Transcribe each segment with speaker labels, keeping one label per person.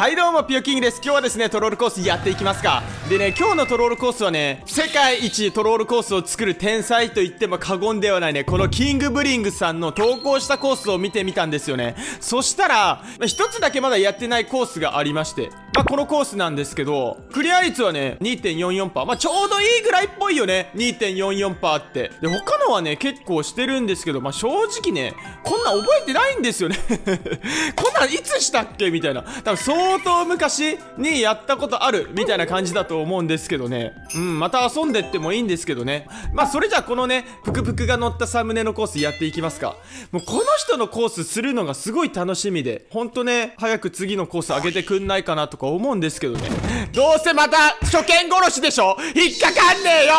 Speaker 1: はいどうもピオキングです。今日はですねトロールコースやっていきますか。でね今日のトロールコースはね世界一トロールコースを作る天才と言っても過言ではないねこのキングブリングさんの投稿したコースを見てみたんですよね。そしたら、まあ、一つだけまだやってないコースがありまして。まあ、このコースなんですけど、クリア率はね、2.44%。まあ、ちょうどいいぐらいっぽいよね。2.44%って。で、他のはね、結構してるんですけど、まあ、正直ね、こんなん覚えてないんですよね こんなんいつしたっけみたいな。多分相当昔にやったことあるみたいな感じだと思うんですけどね。うん、また遊んでってもいいんですけどね。まあ、それじゃあこのね、ぷくぷくが乗ったサムネのコースやっていきますか。もうこの人のコースするのがすごい楽しみで、ほんとね、早く次のコース上げてくんないかなとかか思うんですけどね。どうせまた初見殺しでしょ？引っかかんねえよ。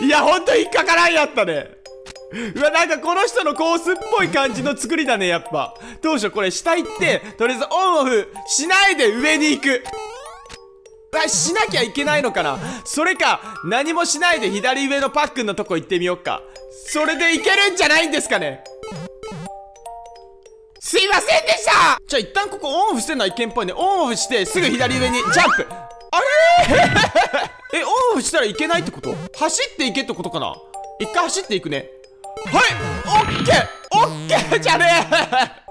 Speaker 1: いやほんと引っかからんやったね。うわなんかこの人のコースっぽい感じの作りだねやっぱ。どうしようこれ下行ってとりあえずオンオフしないで上に行く。あしなきゃいけないのかな。それか何もしないで左上のパックンのとこ行ってみよっか。それでいけるんじゃないんですかね。すいませんでしたじゃあ一旦ここオンオフしてんのは一見っぽいね。オンオフしてすぐ左上にジャンプあれ？え、オンオフしたらいけないってこと？走っていけってことかな？一回走っていくね。はいオッケーオッケーじゃねえ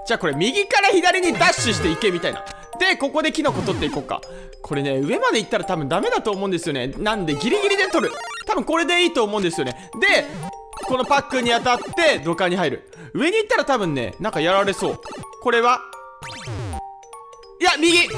Speaker 1: じゃあこれ右から左にダッシュしていけみたいな。で、ここでキノコ取っていこうか。これね、上まで行ったら多分ダメだと思うんですよね。なんでギリギリで取る。多分これでいいと思うんですよね。で、このパックに当たって土管に入る。上に行ったら多分ね、なんかやられそう。これはいや、右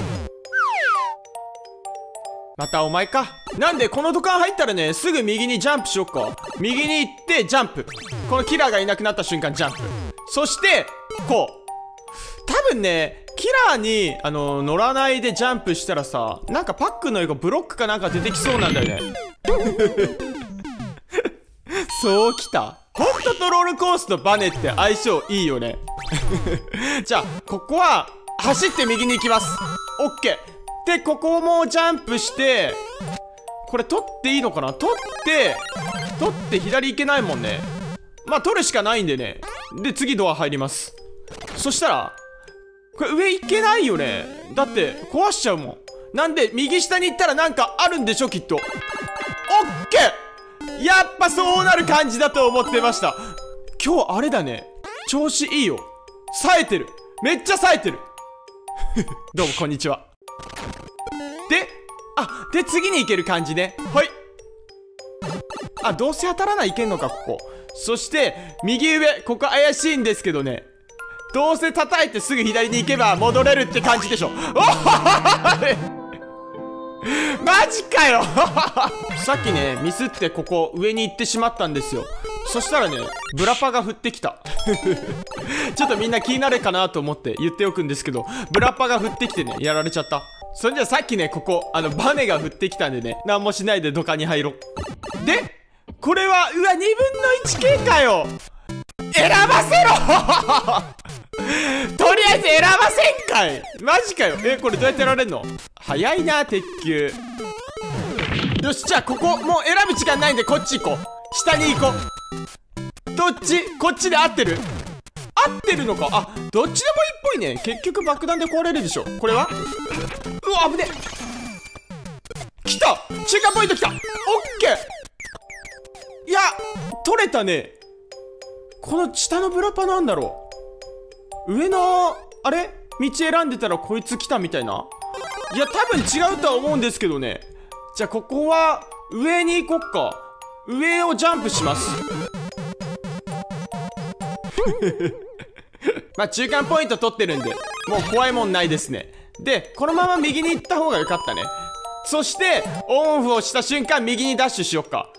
Speaker 1: またお前か。なんで、この土管入ったらね、すぐ右にジャンプしよっか。右に行って、ジャンプ。このキラーがいなくなった瞬間、ジャンプ。そして、こう。多分ね、キラーに、あの、乗らないでジャンプしたらさ、なんかパックの横ブロックかなんか出てきそうなんだよね。そうきた？ホットトロールコースとバネって相性いいよね。じゃあここは走って右に行きます。オッケー。でここもジャンプしてこれ取っていいのかな？取って取って左行けないもんね。まあ取るしかないんでね。で次ドア入ります。そしたらこれ上行けないよね。だって壊しちゃうもん。なんで右下に行ったらなんかあるんでしょきっと。オッケー。やっぱそうなる感じだと思ってました。今日あれだね。調子いいよ。冴えてる。めっちゃ冴えてる。どうもこんにちは。であで次に行ける感じね。はい。あどうせ当たらないいけんのかここ。そして右上ここ怪しいんですけどね。どうせ叩いてすぐ左に行けば戻れるって感じでしょ。おっ マジかよ さっきね、ミスってここ上に行ってしまったんですよ。そしたらね、ブラパが降ってきた。ちょっとみんな気になるかなと思って言っておくんですけど、ブラパが降ってきてね、やられちゃった。それじゃあさっきね、ここ、あの、バネが降ってきたんでね、何もしないで土管に入ろう。で、これは、うわ、2分の1系かよ選ばせろ とりあえず選ばせんかい。マジかよ。えこれどうやってやられんの？早いな鉄球。よしじゃあここもう選ぶ時間ないんでこっち行こう。下に行こう。どっち？こっちで合ってる？合ってるのか？あどっちでもいいっぽいね。結局爆弾で壊れるでしょ。これは？うわ危ね来た！中間ポイント来た！オッケー！いや取れたね。この下のブラパなんだろう。上の、あれ？道選んでたらこいつ来たみたいな？いや、多分違うとは思うんですけどね。じゃあ、ここは、上に行こっか。上をジャンプします。まあ、中間ポイント取ってるんで、もう怖いもんないですね。で、このまま右に行った方が良かったね。そして、オンオフをした瞬間、右にダッシュしよっか。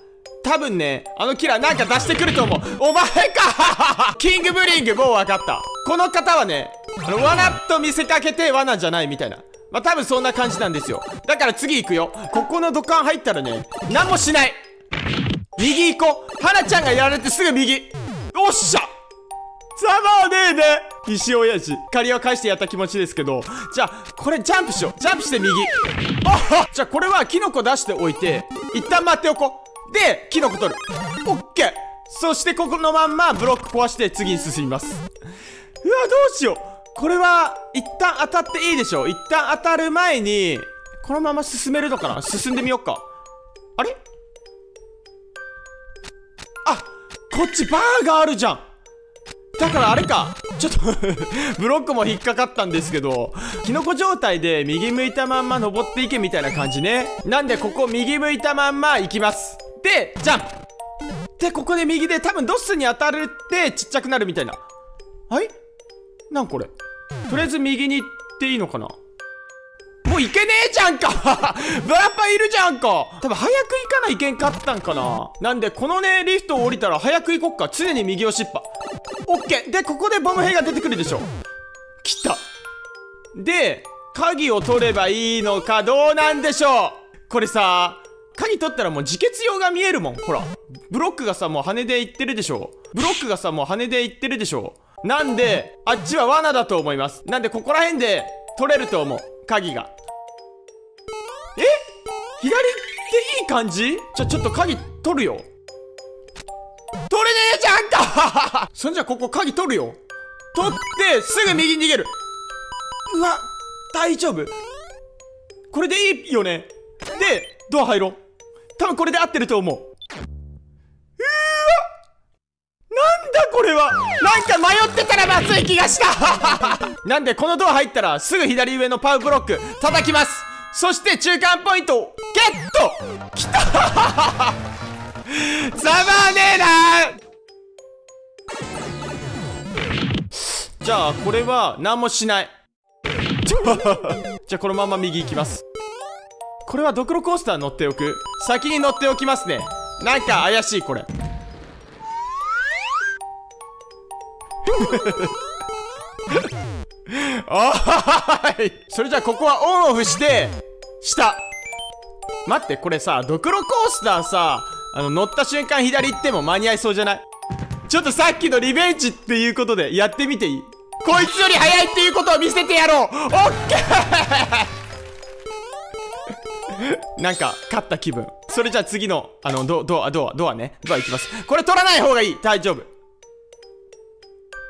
Speaker 1: 多分ね、あのキラーなんか出してくると思う。お前か キングブリングもう分かった。この方はね、あの、罠と見せかけて罠じゃないみたいな。まあ、多分そんな感じなんですよ。だから次行くよ。ここの土管入ったらね、何もしない右行こう花ちゃんがやられてすぐ右おっしゃざまあねえね石親父。借りを返してやった気持ちですけど。じゃあ、これジャンプしよう。ジャンプして右。あじゃあこれはキノコ出しておいて、一旦待っておこう。で、キノコ取る。オッケー。そしてここのまんまブロック壊して次に進みます。うわ、どうしよう。これは一旦当たっていいでしょ一旦当たる前にこのまま進めるのかな。進んでみよっか。あれ？あこっちバーがあるじゃん。だからあれか。ちょっと ブロックも引っかかったんですけどキノコ状態で右向いたまんま登っていけみたいな感じね。なんでここ右向いたまんま行きます。でジャンプ。でここで右で多分ドスに当たるってちっちゃくなるみたいな。はい？なんこれ。とりあえず右に行っていいのかな？もう行けねえじゃんか！ブラッパいるじゃんか！多分早く行かないけんかったんかな？なんでこのねリフトを降りたら早く行こっか。常に右押しっぱオッケー。でここでボム兵が出てくるでしょ。来た。で鍵を取ればいいのかどうなんでしょう。これさ鍵取ったらもう自決用が見えるもんほら。ブロックがさもう羽でいってるでしょ。ブロックがさもう羽でいってるでしょ。なんであっちは罠だと思います。なんでここら辺で取れると思う。鍵が。え？左っていい感じ？ちょちょっと鍵取るよ。取れねえじゃんか！そんじゃここ鍵取るよ。取ってすぐ右に逃げる。うわ大丈夫。これでいいよね。でドア入ろう。多分これで合ってると思う。うーわなんだこれは！なんか迷ってたらまずい気がした。なんでこのドア入ったらすぐ左上のパウブロック叩きます。そして中間ポイントゲット！きた！ざまねえな！じゃあこれは何もしない。じゃあこのまま右行きます。これはドクロコースター乗っておく。先に乗っておきますね。なんか怪しいこれ。おーい。それじゃあここはオンオフして下。待ってこれさドクロコースターさあの乗った瞬間左行っても間に合いそうじゃない？ちょっとさっきのリベンジっていうことでやってみていい？こいつより速いっていうことを見せてやろう。オッケー！なんか勝った気分。それじゃあ次のあのドドアドアドアね。ドア行きます。これ取らない方がいい。大丈夫。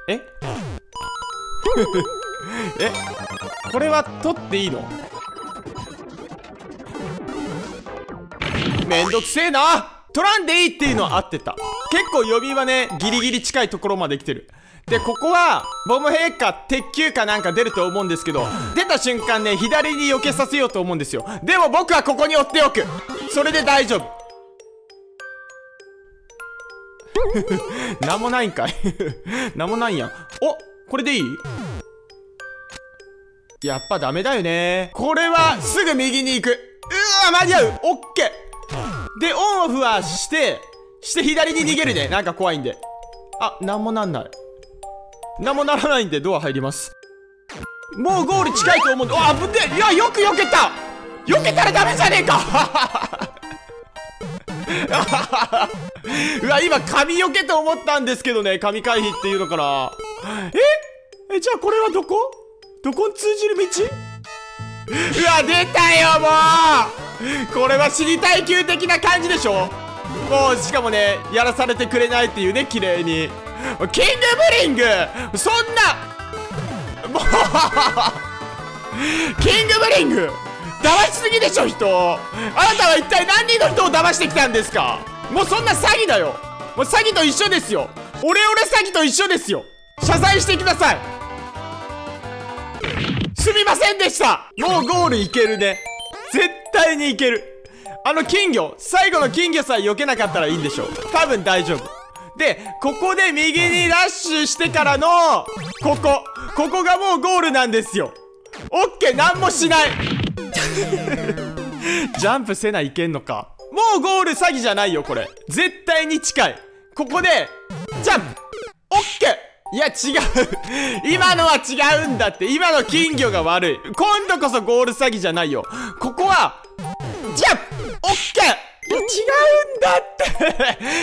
Speaker 1: え？え？これは取っていいの？めんどくせえな。取らんでいいっていうのは合ってた。結構予備はねギリギリ近いところまで来てる。でここはボム兵か鉄球かなんか出ると思うんですけど出た瞬間ね左に避けさせようと思うんですよ。でも僕はここに追っておく。それで大丈夫。なんもないんかい。なんもないんやん。おこれでいい？やっぱダメだよね。これはすぐ右に行く。うわ間に合う。オッケー。でオンオフはしてして左に逃げるね。なんか怖いんで。あなんもなんない。なんもならないんでドア入ります。もうゴール近いと思う。んであぶねいやよく避けた。避けたらダメじゃねえか。うわ今神避けと思ったんですけどね。神回避っていうのから。え？えじゃあこれはどこ？どこに通じる道？うわ出たよもう。これは死に耐久的な感じでしょ。もうしかもねやらされてくれないっていうね綺麗に。キングブリング。そんな。も うキングブリング。騙しすぎでしょ人あなたは一体何人の人を騙してきたんですか？もうそんな詐欺だよ。もう詐欺と一緒ですよ。オレオレ詐欺と一緒ですよ。謝罪してください。すみませんでした。もうゴールいけるね。絶対にいける。あの金魚最後の金魚さえ避けなかったらいいんでしょう。多分大丈夫でここで右にダッシュしてからのここ。ここがもうゴールなんですよ。オッケー何もしない。ジャンプせないけんのか。もうゴール詐欺じゃないよこれ。絶対に近い。ここでジャンプ。オッケー。いや違う。今のは違うんだって。今の金魚が悪い。今度こそゴール詐欺じゃないよ。ここはジャンプ。オッケー。いや違うだって。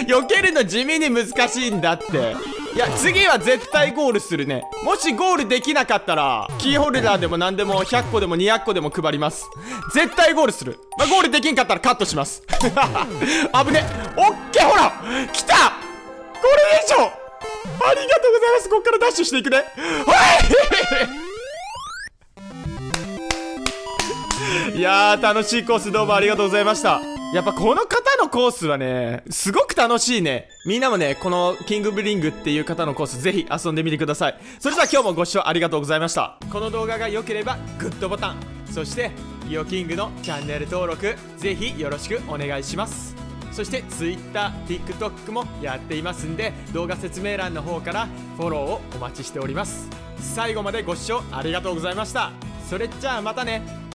Speaker 1: 避けるの地味に難しいんだって。いや次は絶対ゴールするね。もしゴールできなかったらキーホルダーでも何でも100個でも200個でも配ります。絶対ゴールする、まあ、ゴールできんかったらカットします。危ね。オッケーほら来た。これでしょありがとうございます。こっからダッシュしていくね。はい。いやー楽しいコースどうもありがとうございました。やっぱこの方のコースはねすごく楽しいね。みんなもねこのキングブリングっていう方のコースぜひ遊んでみてください。それでは今日もご視聴ありがとうございました。この動画が良ければグッドボタン。そしてイオキングのチャンネル登録ぜひよろしくお願いします。そして Twitter、TikTok もやっていますんで動画説明欄の方からフォローをお待ちしております。最後までご視聴ありがとうございました。それじゃあまたね。